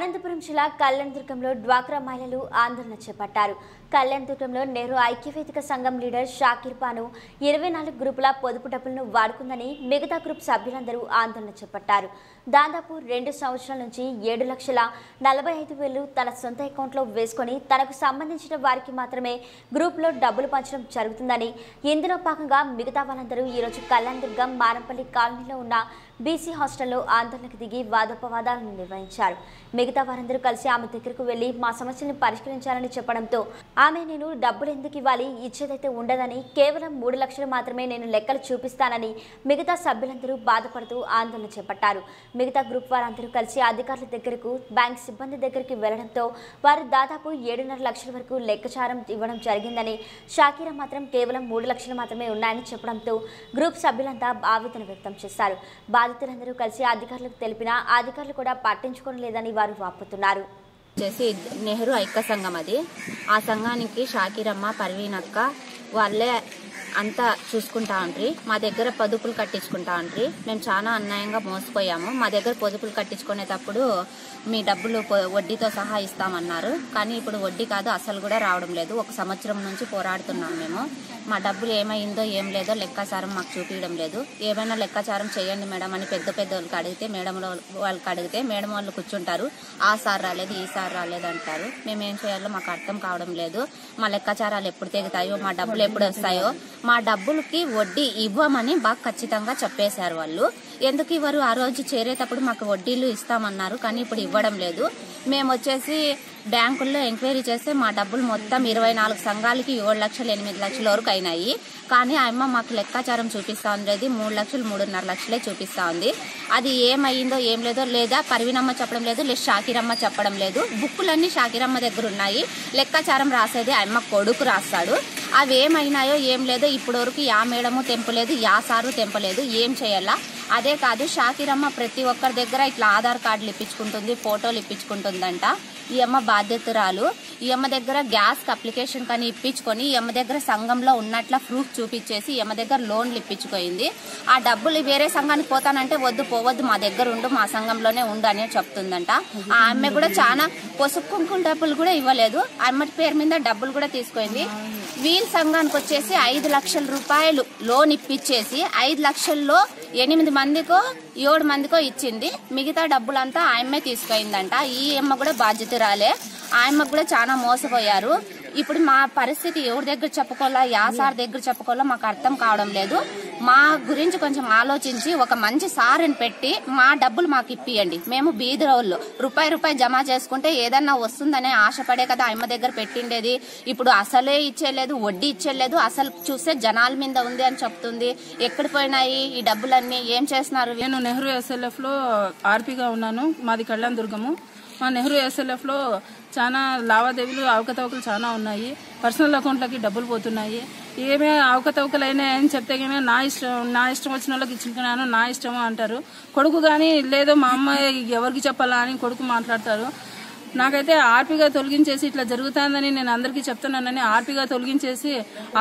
అనంతపురం జిల్లా కళ్యాణదుర్గంలో డ్వాక్రా మహిళలు ఆందోళన చేపట్టారు. కళ్యాణదుర్గంలో నెహ్రూ ఐక్యవేదిక సంఘం లీడర్ షాకిర్ పాను ఇరవై నాలుగు గ్రూపుల పొదుపు డబ్బులను వాడుకుందని మిగతా గ్రూప్ సభ్యులందరూ ఆందోళన చేపట్టారు. దాదాపు రెండు సంవత్సరాల నుంచి ఏడు లక్షల నలభై ఐదు వేలు తన సొంత అకౌంట్లో వేసుకొని తనకు సంబంధించిన వారికి మాత్రమే గ్రూప్లో డబ్బులు పంచడం జరుగుతుందని ఇందులో భాగంగా మిగతా వాళ్ళందరూ ఈరోజు కళ్యాణదుర్గం మారంపల్లి కాలనీలో ఉన్న బీసీ హాస్టల్లో ఆందోళనకు దిగి వాదోపవాదాలను నిర్వహించారు. మిగతా మిగతా వారందరూ కలిసి ఆమె దగ్గరకు వెళ్ళి మా సమస్యలను పరిష్కరించాలని చెప్పడంతో ఆమె నేను డబ్బులు ఎందుకు ఇవ్వాలి? ఇచ్చేదైతే ఉండదని కేవలం మూడు లక్షలు మాత్రమే నేను లెక్కలు చూపిస్తానని మిగతా సభ్యులందరూ బాధపడుతూ ఆందోళన చేపట్టారు. మిగతా గ్రూప్ వారందరూ కలిసి అధికారుల దగ్గరకు బ్యాంక్ సిబ్బంది దగ్గరికి వెళ్ళడంతో వారు దాదాపు ఏడున్నర లక్షల వరకు లెక్కచారం ఇవ్వడం జరిగిందని షాకీరా మాత్రం కేవలం మూడు లక్షలు మాత్రమే ఉన్నాయని చెప్పడంతో గ్రూప్ సభ్యులంతా ఆవేదన వ్యక్తం చేశారు. బాధితులందరూ కలిసి అధికారులకు తెలిపినా అధికారులు కూడా పట్టించుకోవడం లేదని వారు వాపుతున్నారు. వచ్చేసి నెహ్రూ ఐక్య సంఘం అది. ఆ సంఘానికి షాకీరమ్మ పర్వీనక్క వాళ్ళే అంతా చూసుకుంటా ఉంట్రి మా దగ్గర పొదుపులు కట్టించుకుంటా ఉంట్రి మేము చాలా అన్యాయంగా మోసపోయాము. మా దగ్గర పొదుపులు కట్టించుకునేటప్పుడు మీ డబ్బులు వడ్డీతో సహా ఇస్తామన్నారు. కానీ ఇప్పుడు వడ్డీ కాదు అసలు కూడా రావడం లేదు. ఒక సంవత్సరం నుంచి పోరాడుతున్నాం మేము. మా డబ్బులు ఏమైందో ఏం లేదో లెక్కాచారం మాకు చూపించడం లేదు. ఏమైనా లెక్కాచారం చేయండి మేడం అని పెద్ద పెద్ద వాళ్ళకి అడిగితే మేడం వాళ్ళకి అడిగితే మేడం వాళ్ళు కూర్చుంటారు. ఆ సార్ రాలేదు ఈ సార్ రాలేదు అంటారు. మేము ఏం చేయాలో మాకు అర్థం కావడం లేదు. మా లెక్కాచారాలు ఎప్పుడు తెగుతాయో మా డబ్బులు ఎప్పుడు వస్తాయో మా డబ్బులకి వడ్డీ ఇవ్వమని బాగా ఖచ్చితంగా చెప్పేశారు వాళ్ళు. ఎందుకు ఇవ్వరు? ఆ రోజు చేరేటప్పుడు మాకు వడ్డీలు ఇస్తామన్నారు కానీ ఇప్పుడు ఇవ్వడం లేదు. మేము వచ్చేసి బ్యాంకుల్లో ఎంక్వైరీ చేస్తే మా డబ్బులు మొత్తం ఇరవై నాలుగు సంఘాలకి ఏడు లక్షలు ఎనిమిది లక్షల వరకు అయినాయి. కానీ ఆ అమ్మ మాకు లెక్కాచారం చూపిస్తా ఉండేది. మూడు లక్షలు మూడున్నర లక్షలే చూపిస్తా ఉంది. అది ఏమైందో ఏం లేదో లేదా పర్వీనమ్మ చెప్పడం లేదు లేదా షాకిరమ్మ చెప్పడం లేదు. బుక్కులన్నీ షాకిరమ్మ దగ్గర ఉన్నాయి. లెక్కాచారం రాసేది ఆ అమ్మ కొడుకు రాస్తాడు. అవి ఏమైనాయో ఏం లేదో ఇప్పటి వరకు యా మేడము తెంపలేదు యా సారు తెంపలేదు ఏం చేయాలా? అదే కాదు షాకిరమ్మ ప్రతి ఒక్కరి దగ్గర ఇట్లా ఆధార్ కార్డులు ఇప్పించుకుంటుంది ఫోటోలు ఇప్పించుకుంటుందంట. ఈ అమ్మ బాధ్యతరాలు. ఈ అమ్మ దగ్గర గ్యాస్కి అప్లికేషన్ కానీ ఇప్పించుకొని ఈ అమ్మ దగ్గర సంఘంలో ఉన్నట్ల ప్రూఫ్ చూపించేసి ఈ అమ్మ దగ్గర లోన్లు ఇప్పించుకోయింది. ఆ డబ్బులు వేరే సంఘానికి పోతానంటే వద్దు పోవద్దు మా దగ్గర ఉండు మా సంఘంలోనే ఉండు అనే చెప్తుందంట. ఆ అమ్మ కూడా చాలా పసుపు కుంకుమ డబ్బులు కూడా ఇవ్వలేదు. ఆ అమ్మ పేరు మీద డబ్బులు కూడా తీసుకుంది. వీల్ సంఘానికి వచ్చేసి ఐదు లక్షల రూపాయలు లోన్ ఇప్పించేసి ఐదు లక్షల్లో ఎనిమిది మందికో ఏడు మందికో ఇచ్చింది. మిగతా డబ్బులంతా ఆయమ్మే తీసుకుందంట ఈ అమ్మ కూడా బాధ్యతరాలే ఆయమ్మకు కూడా చాలా మోసపోయారు. ఇప్పుడు మా పరిస్థితి ఎవరి దగ్గర చెప్పుకోవాలా యా సార్ దగ్గర చెప్పుకోవాలో మాకు అర్థం కావడం లేదు. మా గురించి కొంచెం ఆలోచించి ఒక మంచి సార్ని పెట్టి మా డబ్బులు మాకు ఇప్పియండి. మేము బీదరోళ్ళు. రూపాయి రూపాయి జమ చేసుకుంటే ఏదన్నా వస్తుందనే ఆశపడే కదా అమ్మ దగ్గర పెట్టిండేది. ఇప్పుడు అసలే ఇచ్చేలేదు వడ్డీ ఇచ్చేలేదు. అసలు చూస్తే జనాల మీద ఉంది అని చెప్తుంది. ఎక్కడ పోయినాయి ఈ డబ్బులన్నీ? ఏం చేస్తున్నారు? నేను నెహ్రూ ఎస్ఎల్ఎఫ్లో ఆర్పీగా ఉన్నాను. మాది కళ్యాణ్ దుర్గము మా నెహ్రూ ఎస్ఎల్ఎఫ్లో చాలా లావాదేవీలు అవకతవకలు చాలా ఉన్నాయి. పర్సనల్ అకౌంట్లకి డబ్బులు పోతున్నాయి. ఏమే అవకతవకలు అయినాయని చెప్తే కానీ నా ఇష్టం నా ఇష్టం వచ్చిన వాళ్ళకి ఇచ్చుకున్నాను నా ఇష్టం అంటారు. కొడుకు కానీ లేదో మా అమ్మాయి ఎవరికి చెప్పాలా? అని కొడుకు మాట్లాడతారు. నాకైతే ఆర్పీగా తొలగించేసి ఇట్లా జరుగుతుందని నేను అందరికీ చెప్తున్నానని ఆర్పీగా తొలగించేసి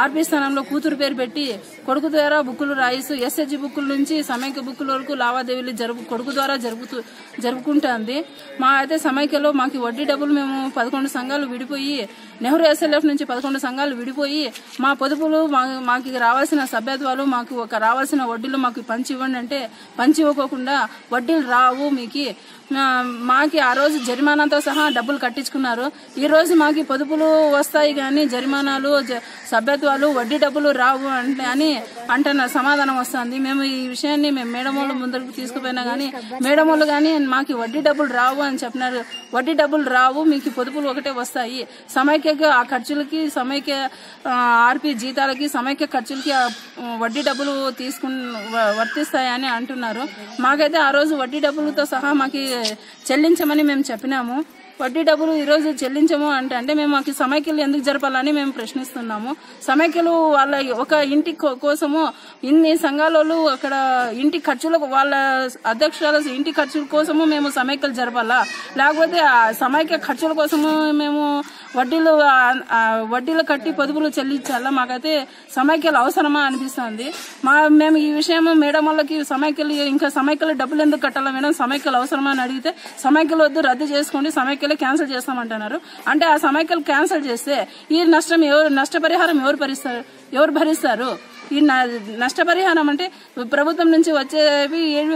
ఆర్పీ స్థానంలో కూతురు పేరు పెట్టి కొడుకు ద్వారా బుక్కులు రాయిస్తూ ఎస్హెచ్ బుక్కుల నుంచి సమైక్య బుక్కుల వరకు లావాదేవీలు జరుపు కొడుకు ద్వారా జరుపుతూ జరుపుకుంటుంది. మా అయితే సమైక్యలో మాకు వడ్డీ డబ్బులు మేము పదకొండు సంఘాలు విడిపోయి నెహ్రూ ఎస్ఎల్ఎఫ్ నుంచి పదకొండు సంఘాలు విడిపోయి మా పొదుపులు మా మాకు రావాల్సిన సభ్యత్వాలు మాకు ఒక రావాల్సిన వడ్డీలు మాకు పంచి ఇవ్వండి అంటే పంచి ఇవ్వకోకుండా వడ్డీలు రావు మీకు. మాకి ఆ రోజు జరిమానాతో సహా డబ్బులు కట్టించుకున్నారు. ఈ రోజు మాకి పొదుపులు వస్తాయి కానీ జరిమానాలు సభ్యత్వాలు వడ్డీ డబ్బులు రావు అంటే అని అంటున్న సమాధానం వస్తుంది. మేము ఈ విషయాన్ని మేము మేడం వాళ్ళు ముందరకు తీసుకుపోయినా కానీ మేడం వాళ్ళు కానీ మాకు వడ్డీ డబ్బులు రావు అని చెప్పినారు. వడ్డీ డబ్బులు రావు మీకు పొదుపులు ఒకటే వస్తాయి. సమైక్యకి ఆ ఖర్చులకి సమైక్య ఆర్పి జీతాలకి సమైక్య ఖర్చులకి వడ్డీ డబ్బులు తీసుకు వర్తిస్తాయని అంటున్నారు. మాకైతే ఆ రోజు వడ్డీ డబ్బులతో సహా మాకు చెల్లించమని మేము చెప్పినాము. వడ్డీ డబ్బులు ఈరోజు చెల్లించము అంటే అంటే మేము మాకు సమైక్యలు ఎందుకు జరపాలని మేము ప్రశ్నిస్తున్నాము. సమైక్యలు వాళ్ళ ఒక ఇంటి కోసము ఇన్ని సంఘాలలో అక్కడ ఇంటి ఖర్చులకు వాళ్ళ అధ్యక్షుల ఇంటి ఖర్చుల కోసము మేము సమైక్యలు జరపాలా? లేకపోతే ఆ సమైక్య ఖర్చుల కోసము మేము వడ్డీలు వడ్డీలు కట్టి పొదుపులు చెల్లించాలా? మాకైతే సమైక్యలు అవసరమా అనిపిస్తుంది. మా మేము ఈ విషయం మేడం వాళ్ళకి సమైక్యలు ఇంకా సమైక్యలు డబ్బులు ఎందుకు కట్టాలా మేడం? సమైక్యలు అవసరమా అని అడిగితే సమైక్యలు వద్దు రద్దు చేసుకోండి సమైక్యలు క్యాన్సిల్ చేస్తామంటున్నారు. అంటే ఆ సమైక్యలు క్యాన్సిల్ చేస్తే ఈ నష్టం ఎవరు నష్టపరిహారం ఎవరు భరిస్తారు ఎవరు భరిస్తారు? ఈ నష్టపరిహారం అంటే ప్రభుత్వం నుంచి వచ్చేవి ఏవి